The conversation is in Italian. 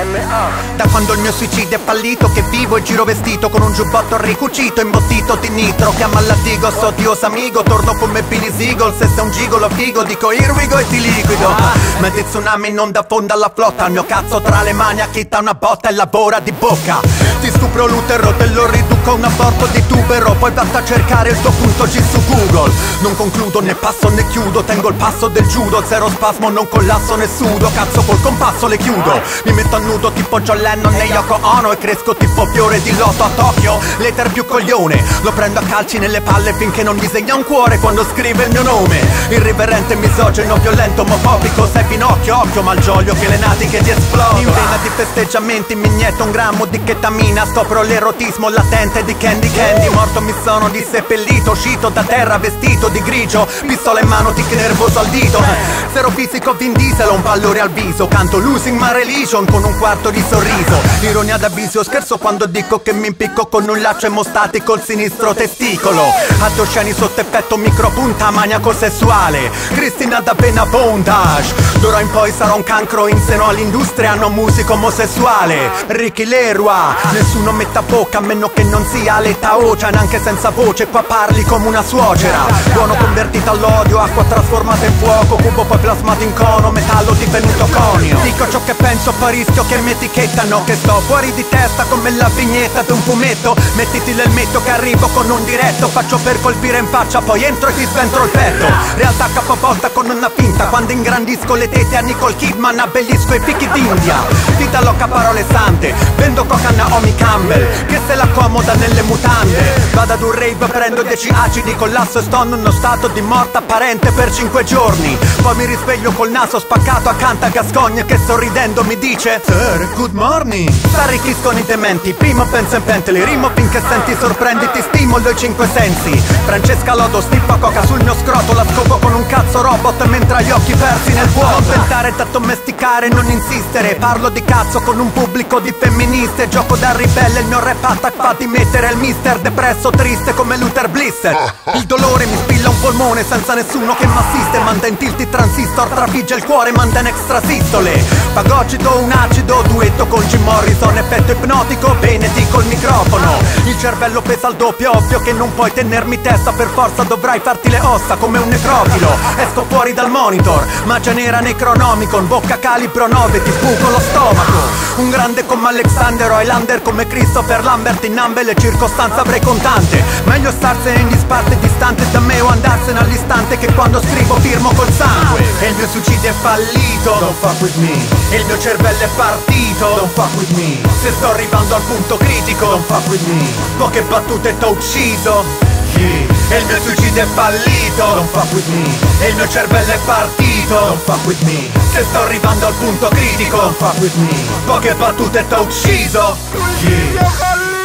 Da quando il mio suicidio è fallito Che vivo e giro vestito con un giubbotto ricucito Imbottito di nitro Chiama l'addigo, so Dios amigo Torno come Billy Seagull Se sei un gigolo figo Dico here we go e ti liquido. Metti tsunami non da fonda alla flotta Il mio cazzo tra le mani acchitta una botta e lavora di bocca stupro l'utero te lo riduco a un aborto di tubero. Poi basta cercare il tuo punto G su Google. Non concludo né passo né chiudo Tengo il passo del judo. Zero spasmo non collasso né sudo. Cazzo col compasso le chiudo. Mi metto a nudo tipo John Lennon e Yoko Ono E cresco tipo fiore di loto a Tokyo. L'eter più coglione Lo prendo a calci nelle palle finché non disegna un cuore Quando scrive il mio nome. Irriverente, misogino, violento, omofobico Sei Pinocchio, occhio malgioglio che le natiche ti esplodono. In vena di festeggiamenti mi inietto un grammo di chetamina Scopro l'erotismo latente di Candy Candy. Morto mi sono disseppellito, uscito da terra vestito di grigio. Pistola in mano, tic nervoso al dito. Zero fisico, Vin Diesel, un pallore al viso. Canto losing my religion con un quarto di sorriso. Ironia da visio, scherzo quando dico che mi impicco con un laccio emostatico il sinistro testicolo. Adosceni sotto effetto micropunta maniaco sessuale. Cristina da pena bondage D'ora in poi sarò un cancro in seno all'industria non musico omosessuale. Ricky Leroy Nessuno metta bocca a meno che non sia l'età ocean Anche senza voce qua parli come una suocera. Buono convertito all'odio, acqua trasformata in fuoco Cubo poi plasmato in cono, metallo divenuto conio. Dico ciò che penso, poi rischio che mi etichettano Che sto fuori di testa come la vignetta di un fumetto. Mettiti l'elmetto che arrivo con un diretto Faccio per colpire in faccia, poi entro e ti sventro il petto. Realtà capovolta con una finta Quando ingrandisco le tete a Nicole Kidman Abbellisco i fichi d'India. Vita loca parole sante Vendo coca a Naomi Campbell Che se la comoda nelle mutande Vado ad un rave, prendo 10 acidi Collasso e sto in uno stato di morta apparente per 5 giorni. Poi mi risveglio col naso spaccato accanto a Gascogne Che sorridendo mi dice Sir, good morning. S'arricchiscono i dementi Primo penso in pentoli Rimo finché senti sorprendi Ti stimolo i cinque sensi. Francesca Lodo stippa coca sul mio scroto La scopo con un cazzo robot Mentre ha gli occhi persi nel vuoto. Non tentare da domesticare Non insistere Parlo di cazzo con un pubblico di femministe. Gioco da ribelle Il mio rap attack fa dimettere Il mister depresso triste come Luther Blisser Il dolore mi spilla un polmone Senza nessuno che m'assiste Manda in tilt il transistor Trafigge il cuore Manda in extrasistole. Fagocito un acido Duetto con Jim Morrison Effetto ipnotico Veneti col microfono. Il cervello pesa al doppio Ovvio che non puoi tenermi testa Per forza dovrai farti le ossa Come un necrofilo. Esco fuori dal monitor Magia nera necronomicon Bocca calibro 9 Ti sbuco lo stomaco. Un grande come Alexander Highlander Come Christopher Lambert in ambe le circostanze avrei contante. Meglio starsene in disparte distante da me O andarsene all'istante Che quando scrivo firmo col sangue. E il mio suicidio è fallito. Don't fuck with me. E il mio cervello è partito. Don't fuck with me. Se sto arrivando al punto critico. Don't fuck with me. Poche battute t'ho ucciso. Yeah. E il mio suicidio è fallito. Don't fuck with me. E il mio cervello è partito. Don't fuck with me. Se sto arrivando al punto critico. Don't fuck with me. Poche battute t'ho ucciso. Yeah.